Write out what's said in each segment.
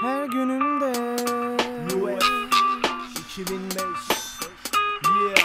her günümde. UF 2005 Yeah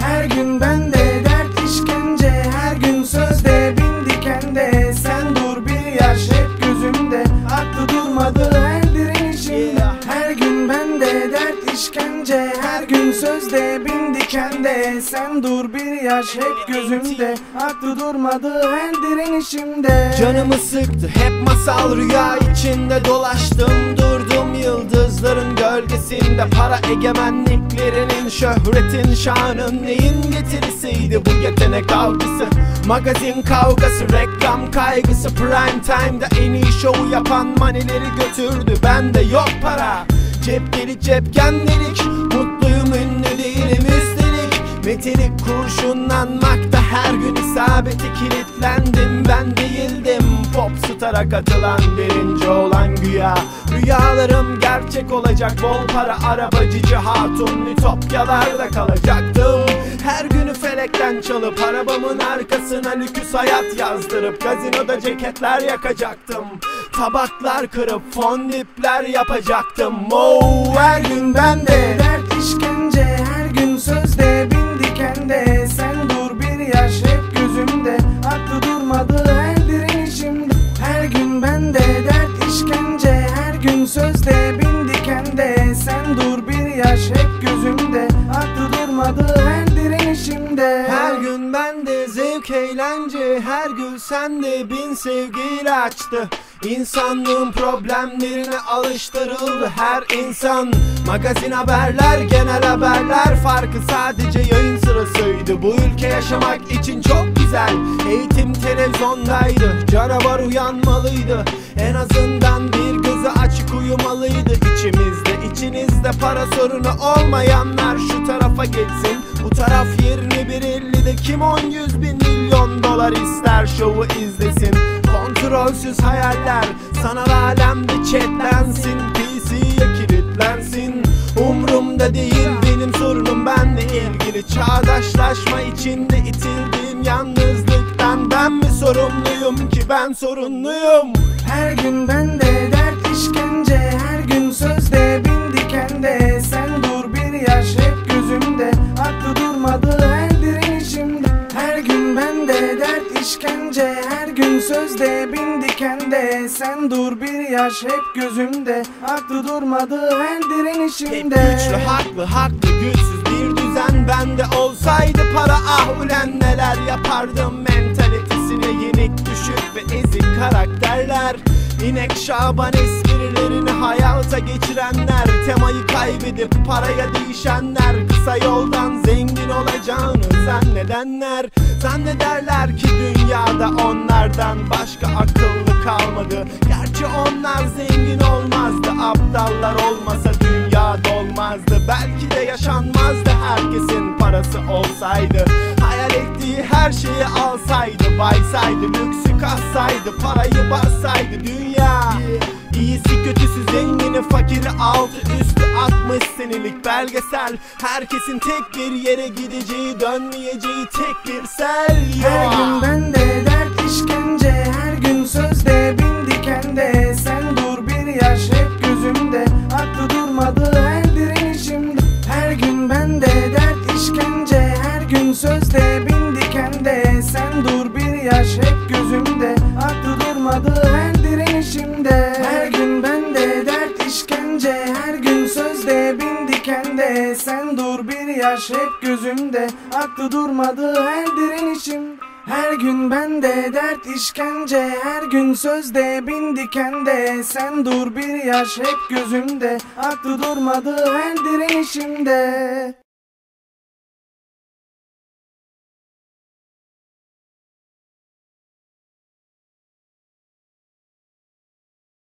Her gün bende dert işkence. Her gün sözde bin dikende. Sen dur bir yaş hep gözümde. Aklı durmadı her direnişimde Her gün bende dert işkence. Her gün sözde bin dikende. Sen dur bir yaş hep gözümde Aklı durmadı her direnişimde. Canımı sıktı hep masal rüya içinde. Dolaştım Durdum yıldızların gölgesinde. Para egemenliklerinin şöhretin şanın Neyin getirisiydi bu yetenek avcısı Magazin kavgası reklam kaygısı. Prime time'da en iyi şovu yapan manileri götürdü. Bende yok para Cep delik cepken delik Mutluyum ünlü değilim üstelik Metelik kurşunlanmakta her gün isabeti kilitlendim Ben değildim. Popstar'a katılan birinci olan güya. Rüyalarım gerçek olacak bol para arabacıcı hatun Ütopyalarda kalacaktım. Her günü felekten çalıp arabamın arkasına lüküs hayat yazdırıp Gazinoda ceketler yakacaktım Tabaklar kırıp fondipler yapacaktım. Oh her gün bende Dert gün bende zevk eğlence Her gün sende bin sevgiyle açtı İnsanlığın problemlerine alıştırıldı her insan. Magazin haberler, genel haberler Farkı sadece yayın sırasıydı. Bu ülke yaşamak için çok güzel. Eğitim televizyondaydı Canavar uyanmalıydı. En azından bir gözü açık uyumalıydı. İçimizde, içinizde para sorunu olmayanlar Şu tarafa geçsin Bu taraf yerini bir ellide Kim on yüz bin milyon dolar ister Şovu izlesin? Kontrolsüz hayaller Sanal alemde chatlensin PC'ye kilitlensin. Umrumda değil benim sorunum benle ilgili. Çağdaşlaşma içinde itildiğim yalnızlıktan. Ben mi sorumluyum ki ben sorunluyum? Her gün bende dert işkence Her gün sözde bin dikende Sözde bin dikende Sen dur bir yaş hep gözümde. Aklı durmadı her Hep direnişimde güçlü haklı haklı güçsüz bir düzen bende olsaydı para ah ulen neler yapardım. Mentalitesine yenik düşük ve ezik karakterler İnek Şaban esprilerini hayata geçirenler Temayı kaybedip paraya değişenler Kısa yoldan zengin olacağını zannedenler. Zannederler ki dünyada onlardan başka akıllı kalmadı. Gerçi onlar zengin olmazdı Aptallar olmasa dünya dolmazdı. Belki de yaşanmazdı herkesin parası olsaydı. Hayal ettiği her şeyi alsaydı Baysaydı, kassaydı Parayı bassaydı dünya. İyisi kötüsü zengini fakiri altı üstü 60 senelik belgesel. Herkesin tek bir yere gideceği dönmeyeceği tek bir sel Her Ya. gün bende dert işkence Her gün sözde bin dikende. Sen dur bir yaş hep gözümde Aklı durmadı her direnişimde. Her gün bende dert işkence Her gün sözde bin dikende. Sen dur yaş hep gözümde. Aklı durmadı her direnişimde. Her gün bende dert işkence. Her gün sözde bin dikende. Sen dur bir yaş hep gözümde. Aklı durmadı her direnişim. Her gün bende dert işkence. Her gün sözde bin dikende. Sen dur bir yaş hep gözümde. Aklı durmadı her direnişimde